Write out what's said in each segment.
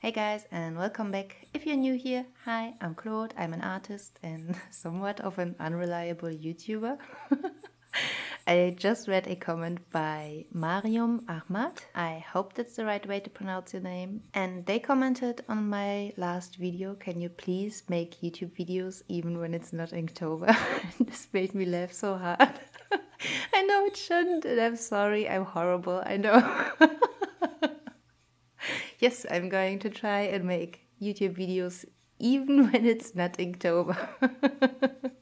Hey guys, and welcome back. If you're new here, hi, I'm Claude. I'm an artist and somewhat of an unreliable YouTuber. I just read a comment by Mariam Ahmad. I hope that's the right way to pronounce your name. And they commented on my last video, can you please make YouTube videos even when it's not October? this made me laugh so hard. I know it shouldn't, and I'm sorry, I'm horrible, I know. Yes, I'm going to try and make YouTube videos even when it's not October.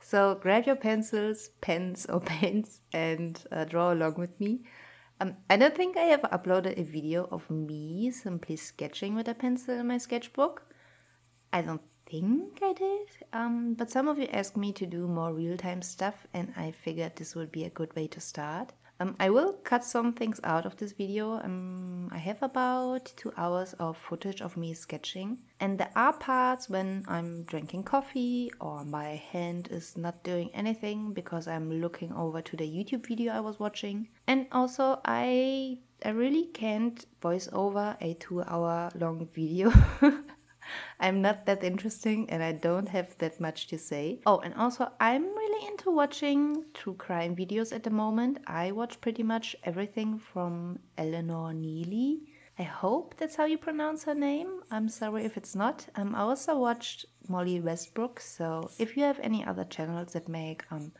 so grab your pencils, pens, or pens and uh, draw along with me. Um, I don't think I ever uploaded a video of me simply sketching with a pencil in my sketchbook. I don't think I did, um, but some of you asked me to do more real-time stuff and I figured this would be a good way to start. Um, I will cut some things out of this video. Um, I have about two hours of footage of me sketching and there are parts when I'm drinking coffee or my hand is not doing anything because I'm looking over to the YouTube video I was watching. And also I, I really can't voice over a two hour long video. I'm not that interesting and I don't have that much to say. Oh, and also I'm into watching true crime videos at the moment. I watch pretty much everything from Eleanor Neale. I hope that's how you pronounce her name. I'm sorry if it's not. Um, I also watched Molly Westbrook, so if you have any other channels that make um,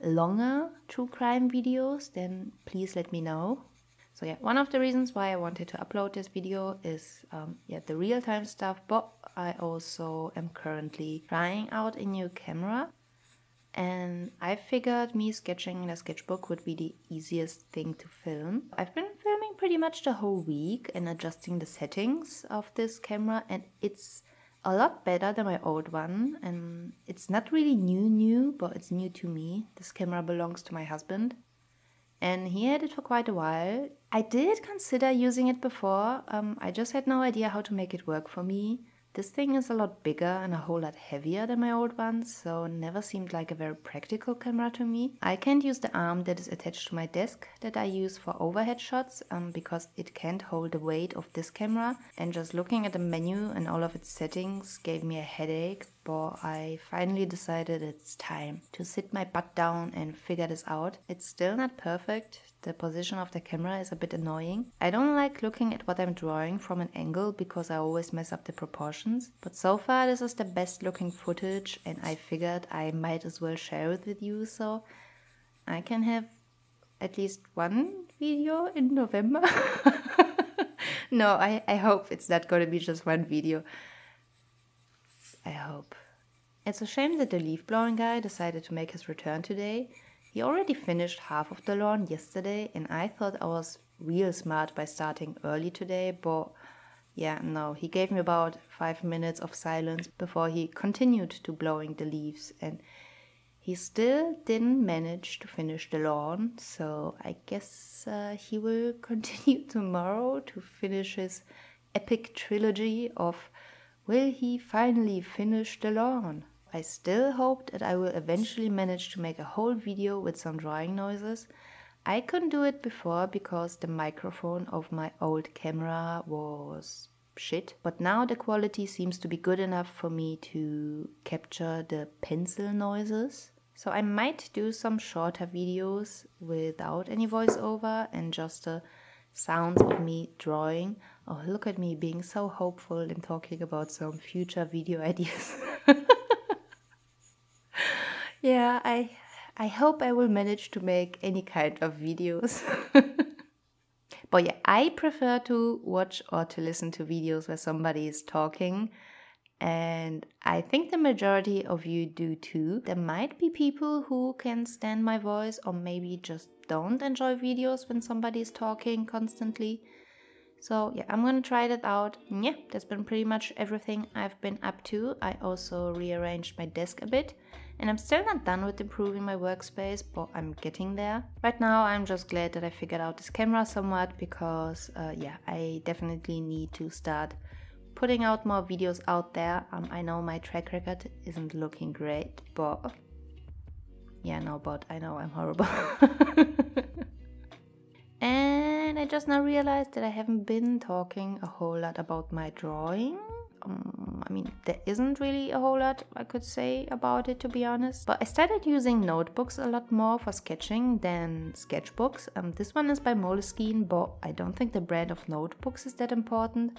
longer true crime videos, then please let me know. So yeah, one of the reasons why I wanted to upload this video is um, yeah the real-time stuff, but I also am currently trying out a new camera and I figured me sketching in a sketchbook would be the easiest thing to film. I've been filming pretty much the whole week and adjusting the settings of this camera and it's a lot better than my old one and it's not really new new but it's new to me. This camera belongs to my husband and he had it for quite a while. I did consider using it before, um, I just had no idea how to make it work for me. This thing is a lot bigger and a whole lot heavier than my old one, so never seemed like a very practical camera to me. I can't use the arm that is attached to my desk that I use for overhead shots um, because it can't hold the weight of this camera and just looking at the menu and all of its settings gave me a headache but I finally decided it's time to sit my butt down and figure this out. It's still not perfect, the position of the camera is a bit annoying. I don't like looking at what I'm drawing from an angle because I always mess up the proportions. But so far this is the best looking footage and I figured I might as well share it with you so I can have at least one video in November. no, I, I hope it's not gonna be just one video. I hope. It's a shame that the leaf blowing guy decided to make his return today he already finished half of the lawn yesterday and I thought I was real smart by starting early today, but yeah, no, he gave me about five minutes of silence before he continued to blowing the leaves and he still didn't manage to finish the lawn, so I guess uh, he will continue tomorrow to finish his epic trilogy of Will he finally finish the lawn? I still hope that I will eventually manage to make a whole video with some drawing noises. I couldn't do it before because the microphone of my old camera was shit, but now the quality seems to be good enough for me to capture the pencil noises. So I might do some shorter videos without any voiceover and just the sounds of me drawing. Oh, look at me being so hopeful and talking about some future video ideas. Yeah, I I hope I will manage to make any kind of videos. but yeah, I prefer to watch or to listen to videos where somebody is talking. And I think the majority of you do too. There might be people who can stand my voice or maybe just don't enjoy videos when somebody is talking constantly. So yeah, I'm gonna try that out. Yeah, that's been pretty much everything I've been up to. I also rearranged my desk a bit and I'm still not done with improving my workspace, but I'm getting there. Right now, I'm just glad that I figured out this camera somewhat because, uh, yeah, I definitely need to start putting out more videos out there. Um, I know my track record isn't looking great, but yeah, no, but I know I'm horrible. I just now realized that I haven't been talking a whole lot about my drawing. Um, I mean, there isn't really a whole lot I could say about it to be honest. But I started using notebooks a lot more for sketching than sketchbooks. Um, this one is by Moleskine, but I don't think the brand of notebooks is that important.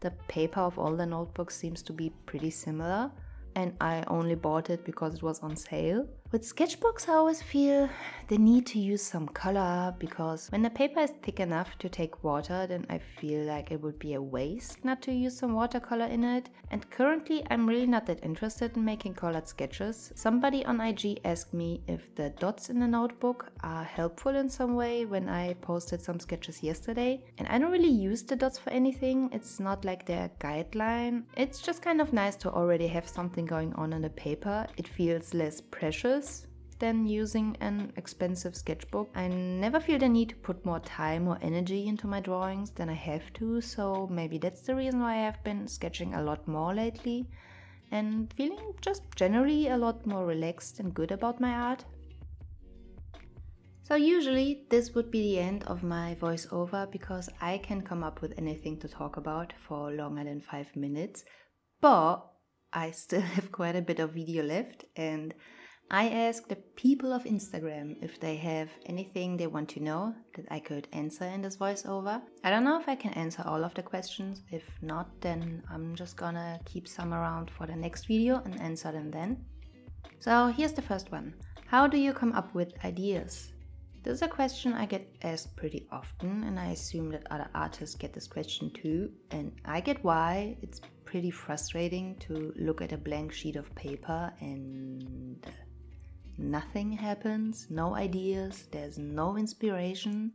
The paper of all the notebooks seems to be pretty similar and I only bought it because it was on sale. With sketchbooks, I always feel the need to use some color because when the paper is thick enough to take water, then I feel like it would be a waste not to use some watercolor in it. And currently, I'm really not that interested in making colored sketches. Somebody on IG asked me if the dots in the notebook are helpful in some way when I posted some sketches yesterday. And I don't really use the dots for anything, it's not like their guideline. It's just kind of nice to already have something going on on the paper. It feels less precious than using an expensive sketchbook. I never feel the need to put more time or energy into my drawings than I have to, so maybe that's the reason why I have been sketching a lot more lately and feeling just generally a lot more relaxed and good about my art. So usually this would be the end of my voiceover because I can come up with anything to talk about for longer than 5 minutes, but I still have quite a bit of video left and I asked the people of Instagram if they have anything they want to know that I could answer in this voiceover. I don't know if I can answer all of the questions. If not, then I'm just gonna keep some around for the next video and answer them then. So here's the first one. How do you come up with ideas? This is a question I get asked pretty often, and I assume that other artists get this question too. And I get why. It's pretty frustrating to look at a blank sheet of paper and nothing happens, no ideas, there's no inspiration.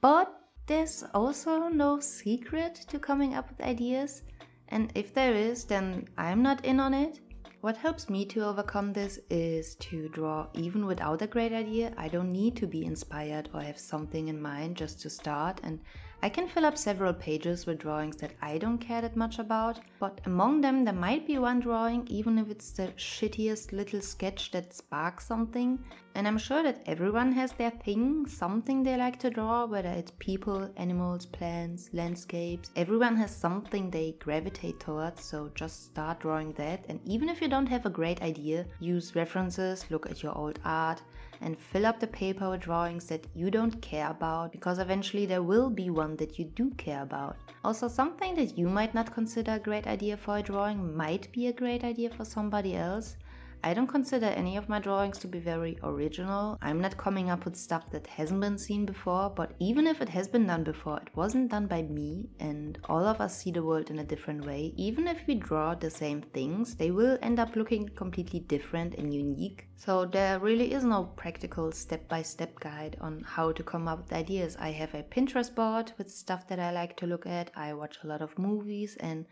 But there's also no secret to coming up with ideas, and if there is, then I'm not in on it. What helps me to overcome this is to draw even without a great idea. I don't need to be inspired or have something in mind just to start, and I can fill up several pages with drawings that I don't care that much about, but among them there might be one drawing, even if it's the shittiest little sketch that sparks something. And I'm sure that everyone has their thing, something they like to draw, whether it's people, animals, plants, landscapes. Everyone has something they gravitate towards, so just start drawing that. And even if you don't have a great idea, use references, look at your old art, and fill up the paper with drawings that you don't care about because eventually there will be one that you do care about. Also, something that you might not consider a great idea for a drawing might be a great idea for somebody else. I don't consider any of my drawings to be very original. I'm not coming up with stuff that hasn't been seen before, but even if it has been done before, it wasn't done by me, and all of us see the world in a different way. Even if we draw the same things, they will end up looking completely different and unique. So there really is no practical step-by-step -step guide on how to come up with ideas. I have a Pinterest board with stuff that I like to look at. I watch a lot of movies and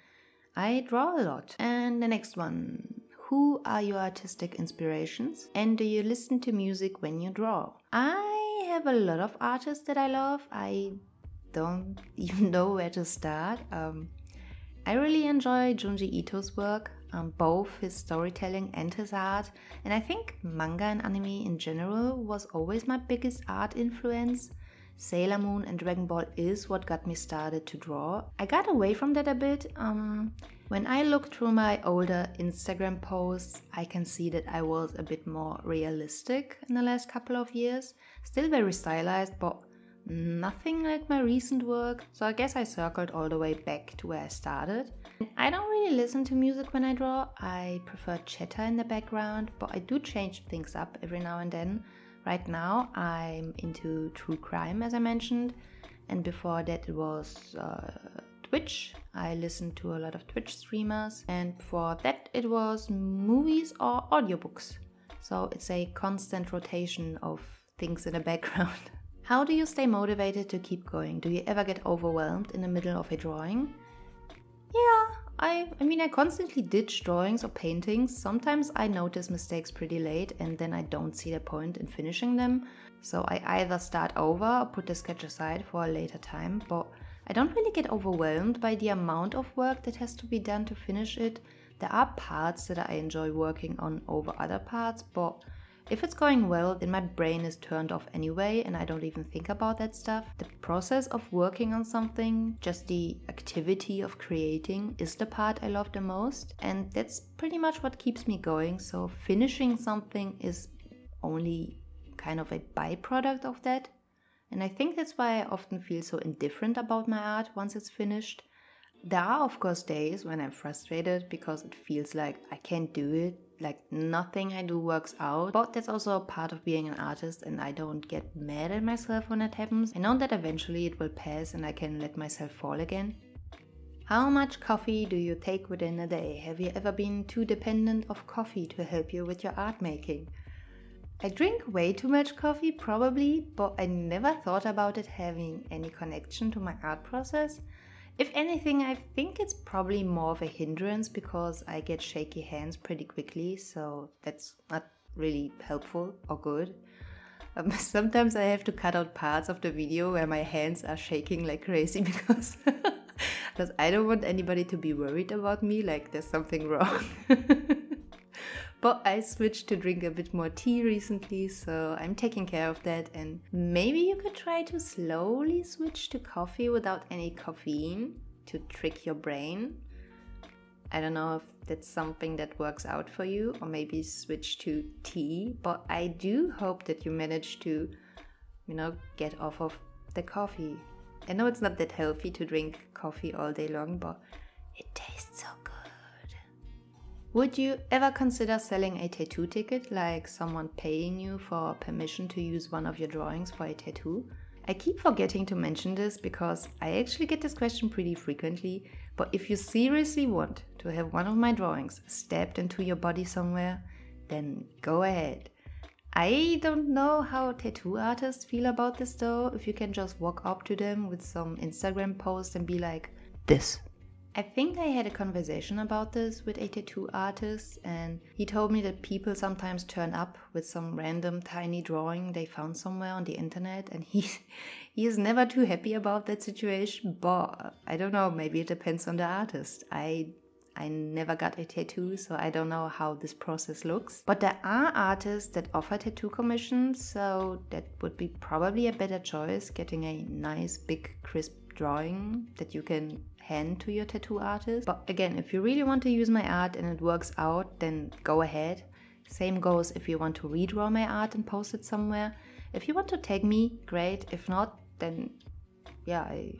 I draw a lot. And the next one, who are your artistic inspirations? And do you listen to music when you draw? I have a lot of artists that I love. I don't even know where to start. Um, I really enjoy Junji Ito's work, um, both his storytelling and his art, and I think manga and anime in general was always my biggest art influence. Sailor Moon and Dragon Ball is what got me started to draw. I got away from that a bit. Um, when I look through my older Instagram posts, I can see that I was a bit more realistic in the last couple of years. Still very stylized, but nothing like my recent work. So I guess I circled all the way back to where I started. I don't really listen to music when I draw. I prefer chatter in the background, but I do change things up every now and then. Right now, I'm into true crime, as I mentioned, and before that, it was uh, Twitch. I listened to a lot of Twitch streamers, and before that, it was movies or audiobooks. So it's a constant rotation of things in the background. How do you stay motivated to keep going? Do you ever get overwhelmed in the middle of a drawing? I, I mean, I constantly ditch drawings or paintings. Sometimes I notice mistakes pretty late and then I don't see the point in finishing them. So I either start over or put the sketch aside for a later time. But I don't really get overwhelmed by the amount of work that has to be done to finish it. There are parts that I enjoy working on over other parts, but If it's going well, then my brain is turned off anyway and I don't even think about that stuff. The process of working on something, just the activity of creating, is the part I love the most. And that's pretty much what keeps me going. So finishing something is only kind of a byproduct of that. And I think that's why I often feel so indifferent about my art once it's finished. There are, of course, days when I'm frustrated because it feels like I can't do it, like nothing I do works out. But that's also a part of being an artist, and I don't get mad at myself when it happens. I know that eventually it will pass and I can let myself fall again. How much coffee do you take within a day? Have you ever been too dependent of coffee to help you with your art making? I drink way too much coffee, probably, but I never thought about it having any connection to my art process. If anything, I think it's probably more of a hindrance because I get shaky hands pretty quickly, so that's not really helpful or good. Um, sometimes I have to cut out parts of the video where my hands are shaking like crazy because because I don't want anybody to be worried about me like there's something wrong. But I switched to drink a bit more tea recently, so I'm taking care of that. And maybe you could try to slowly switch to coffee without any caffeine to trick your brain. I don't know if that's something that works out for you, or maybe switch to tea. But I do hope that you manage to, you know, get off of the coffee. I know it's not that healthy to drink coffee all day long, but it tastes. Would you ever consider selling a tattoo ticket, like someone paying you for permission to use one of your drawings for a tattoo? I keep forgetting to mention this because I actually get this question pretty frequently. But if you seriously want to have one of my drawings stabbed into your body somewhere, then go ahead. I don't know how tattoo artists feel about this though. If you can just walk up to them with some Instagram post and be like, this I think I had a conversation about this with a tattoo artist, and he told me that people sometimes turn up with some random tiny drawing they found somewhere on the internet, and he he is never too happy about that situation. But I don't know, maybe it depends on the artist. I I never got a tattoo, so I don't know how this process looks. But there are artists that offer tattoo commissions, so that would be probably a better choice getting a nice, big, crisp drawing that you can hand to your tattoo artist. But again, if you really want to use my art and it works out, then go ahead. Same goes if you want to redraw my art and post it somewhere. If you want to tag me, great. If not, then yeah, I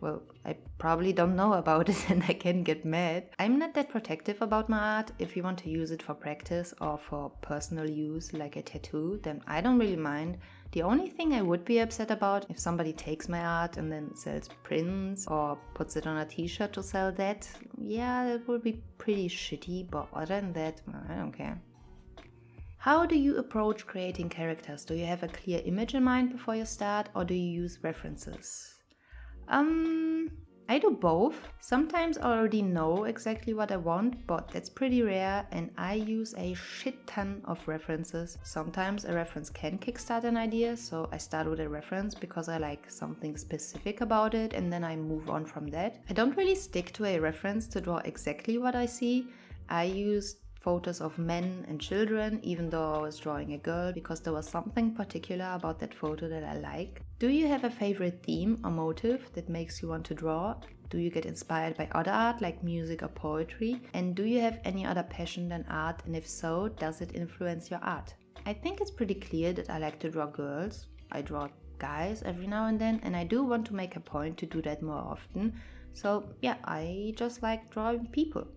well, I probably don't know about it and I can get mad. I'm not that protective about my art. If you want to use it for practice or for personal use, like a tattoo, then I don't really mind. The only thing I would be upset about if somebody takes my art and then sells prints or puts it on a t shirt to sell that, yeah, that would be pretty shitty, but other than that, I don't care. How do you approach creating characters? Do you have a clear image in mind before you start, or do you use references? Um, I do both. Sometimes I already know exactly what I want, but that's pretty rare and I use a shit ton of references. Sometimes a reference can kickstart an idea, so I start with a reference because I like something specific about it and then I move on from that. I don't really stick to a reference to draw exactly what I see. I use photos of men and children, even though I was drawing a girl, because there was something particular about that photo that I like. Do you have a favorite theme or motive that makes you want to draw? Do you get inspired by other art like music or poetry? And do you have any other passion than art? And if so, does it influence your art? I think it's pretty clear that I like to draw girls. I draw guys every now and then, and I do want to make a point to do that more often. So, yeah, I just like drawing people.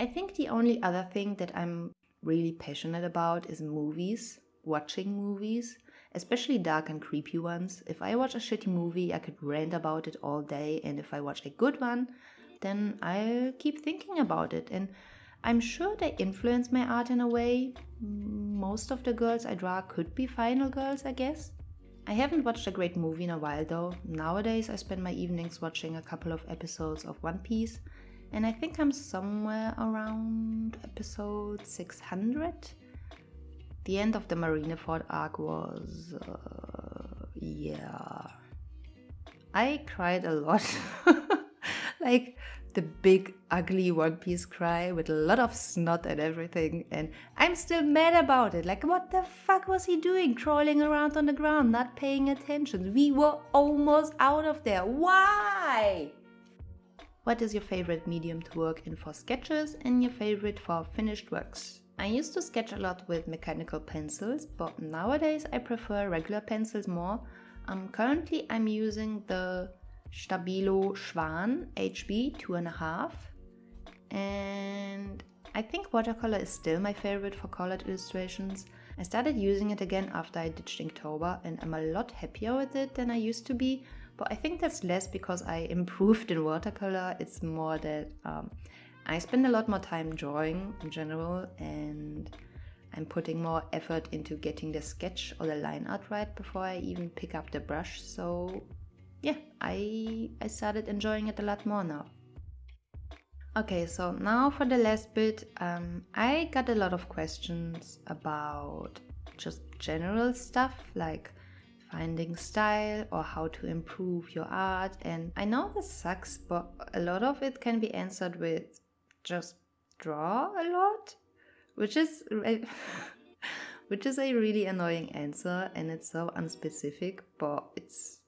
I think the only other thing that I'm really passionate about is movies, watching movies, especially dark and creepy ones. If I watch a shitty movie, I could rant about it all day, and if I watch a good one, then I'll keep thinking about it. And I'm sure they influence my art in a way. Most of the girls I draw could be final girls, I guess. I haven't watched a great movie in a while though. Nowadays, I spend my evenings watching a couple of episodes of One Piece and I think I'm somewhere around episode 600. The end of the Marineford arc was. Uh, yeah. I cried a lot. like the big ugly one piece cry with a lot of snot and everything and i'm still mad about it like what the fuck was he doing crawling around on the ground not paying attention we were almost out of there why what is your favorite medium to work in for sketches and your favorite for finished works I used to sketch a lot with mechanical pencils, but nowadays I prefer regular pencils more. Um, currently I'm using the Stabilo Schwan HB 2.5 and I think watercolor is still my favorite for colored illustrations. I started using it again after I ditched Inktober and I'm a lot happier with it than I used to be. But I think that's less because I improved in watercolor. It's more that um, I spend a lot more time drawing in general and I'm putting more effort into getting the sketch or the line art right before I even pick up the brush. So yeah, I, I started enjoying it a lot more now. Okay, so now for the last bit, um, I got a lot of questions about just general stuff like finding style or how to improve your art. And I know this sucks, but a lot of it can be answered with just draw a lot, which is which is a really annoying answer and it's so unspecific, but it's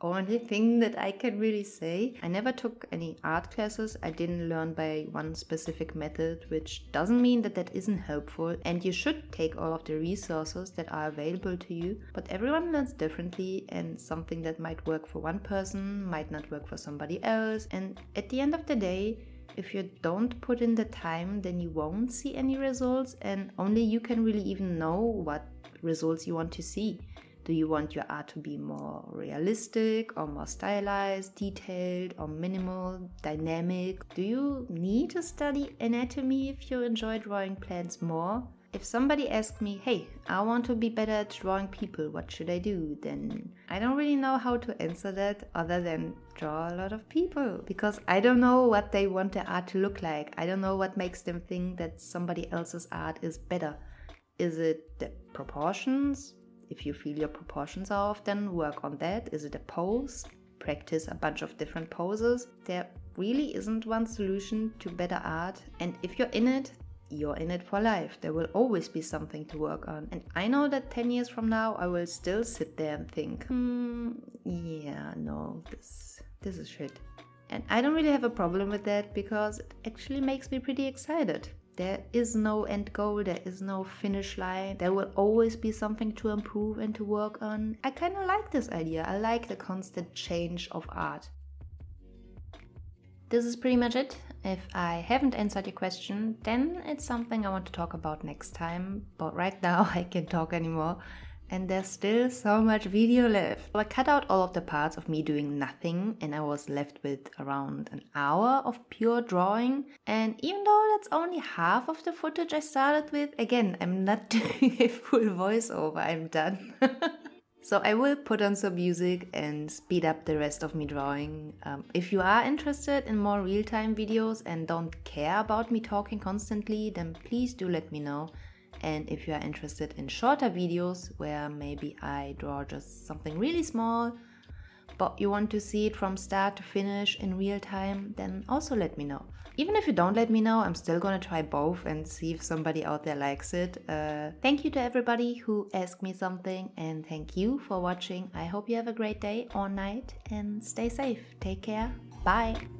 only thing that I can really say. I never took any art classes. I didn't learn by one specific method, which doesn't mean that that isn't helpful. And you should take all of the resources that are available to you. But everyone learns differently, and something that might work for one person might not work for somebody else. And at the end of the day, if you don't put in the time, then you won't see any results, and only you can really even know what results you want to see. Do you want your art to be more realistic or more stylized, detailed or minimal, dynamic? Do you need to study anatomy if you enjoy drawing plants more? If somebody asks me, hey, I want to be better at drawing people, what should I do? Then I don't really know how to answer that other than draw a lot of people because I don't know what they want their art to look like. I don't know what makes them think that somebody else's art is better. Is it the proportions? If you feel your proportions are off, then work on that. Is it a pose? Practice a bunch of different poses. There really isn't one solution to better art, and if you're in it, you're in it for life. There will always be something to work on. And I know that 10 years from now, I will still sit there and think, hmm, yeah, no, this, this is shit. And I don't really have a problem with that because it actually makes me pretty excited. There is no end goal, there is no finish line. There will always be something to improve and to work on. I kind of like this idea. I like the constant change of art. This is pretty much it. If I haven't answered your question, then it's something I want to talk about next time. But right now, I can't talk anymore and there's still so much video left. So I cut out all of the parts of me doing nothing and I was left with around an hour of pure drawing. And even though that's only half of the footage I started with, again, I'm not doing a full voiceover, I'm done. so I will put on some music and speed up the rest of me drawing. Um, if you are interested in more real-time videos and don't care about me talking constantly, then please do let me know. And if you are interested in shorter videos where maybe I draw just something really small, but you want to see it from start to finish in real time, then also let me know. Even if you don't let me know, I'm still gonna try both and see if somebody out there likes it. Uh, thank you to everybody who asked me something, and thank you for watching. I hope you have a great day or night and stay safe. Take care. Bye.